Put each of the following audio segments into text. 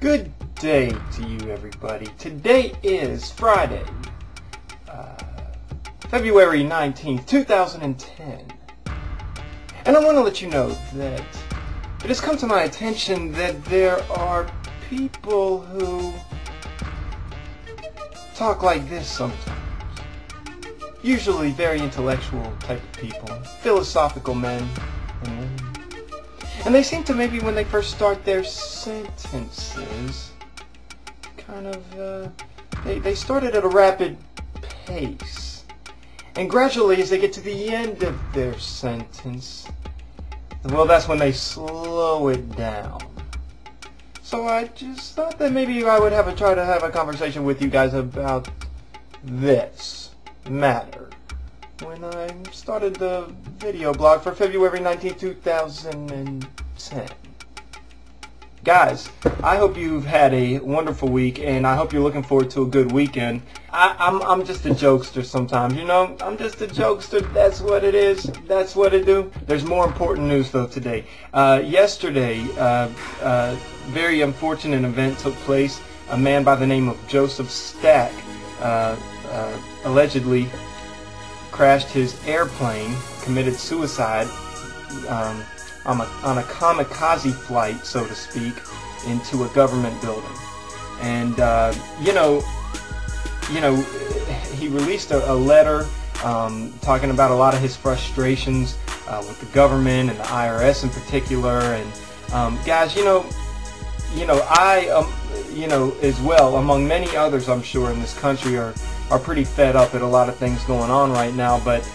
Good day to you, everybody. Today is Friday, uh, February 19th, 2010. And I want to let you know that it has come to my attention that there are people who talk like this sometimes. Usually very intellectual type of people, philosophical men and women. And they seem to maybe when they first start their sentences, kind of, uh, they, they started at a rapid pace. And gradually as they get to the end of their sentence, well that's when they slow it down. So I just thought that maybe I would have a try to have a conversation with you guys about this matter when I started the video blog for February 19, 2010. Guys, I hope you've had a wonderful week and I hope you're looking forward to a good weekend. I, am I'm, I'm just a jokester sometimes, you know? I'm just a jokester. That's what it is. That's what I do. There's more important news though today. Uh, yesterday, uh, uh, very unfortunate event took place. A man by the name of Joseph Stack uh, uh, allegedly crashed his airplane, committed suicide um, on, a, on a kamikaze flight, so to speak, into a government building. And uh, you know, you know, he released a, a letter um, talking about a lot of his frustrations uh, with the government and the IRS in particular. And um, guys, you know, you know, I, um, you know, as well, among many others, I'm sure in this country are are pretty fed up at a lot of things going on right now, but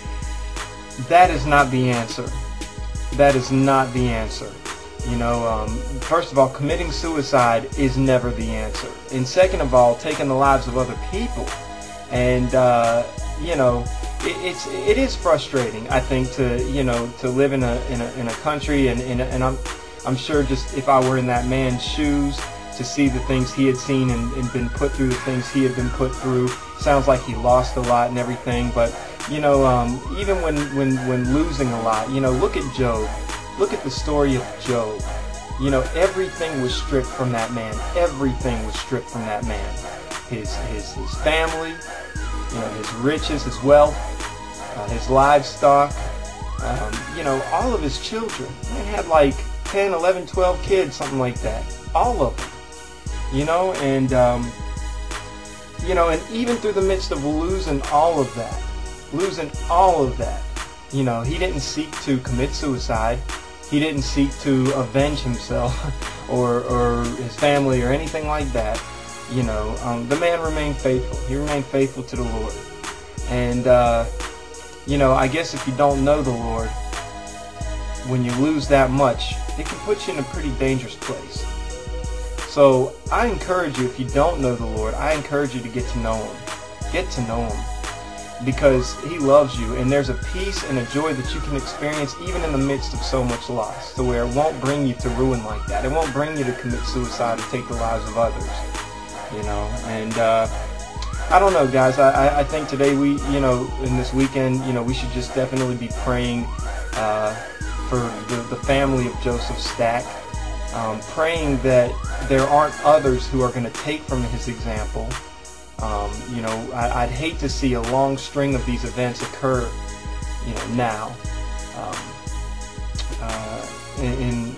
that is not the answer. That is not the answer. You know, um, first of all, committing suicide is never the answer. And second of all, taking the lives of other people. And, uh, you know, it, it's, it is frustrating, I think, to, you know, to live in a, in a, in a country and, and, and I'm, I'm sure just if I were in that man's shoes, to see the things he had seen and, and, been put through the things he had been put through. Sounds like he lost a lot and everything, but you know, um, even when, when, when losing a lot, you know, look at Job. Look at the story of Job. You know, everything was stripped from that man. Everything was stripped from that man. His, his, his family, you know, his riches, his wealth, uh, his livestock, um, you know, all of his children. Man had like 10, 11, 12 kids, something like that. All of them you know, and um, you know, and even through the midst of losing all of that, losing all of that, you know, he didn't seek to commit suicide. He didn't seek to avenge himself or, or his family or anything like that. You know, um, the man remained faithful. He remained faithful to the Lord. And, uh, you know, I guess if you don't know the Lord, when you lose that much, it can put you in a pretty dangerous place. So I encourage you, if you don't know the Lord, I encourage you to get to know Him. Get to know Him. Because He loves you, and there's a peace and a joy that you can experience even in the midst of so much loss, to where it won't bring you to ruin like that. It won't bring you to commit suicide or take the lives of others. You know, and uh, I don't know, guys. I, I think today we, you know, in this weekend, you know, we should just definitely be praying uh, for the, the family of Joseph Stack um, praying that there aren't others who are going to take from his example. Um, you know, I, would hate to see a long string of these events occur, you know, now. Um, uh, in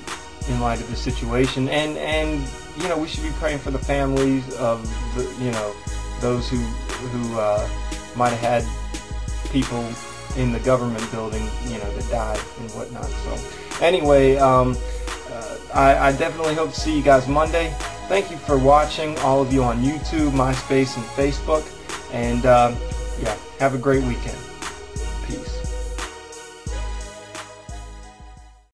in light of the situation, and and you know, we should be praying for the families of the you know those who who uh, might have had people in the government building, you know, that died and whatnot. So, anyway. Um, I, I definitely hope to see you guys Monday. Thank you for watching, all of you on YouTube, MySpace, and Facebook. And uh, yeah, have a great weekend.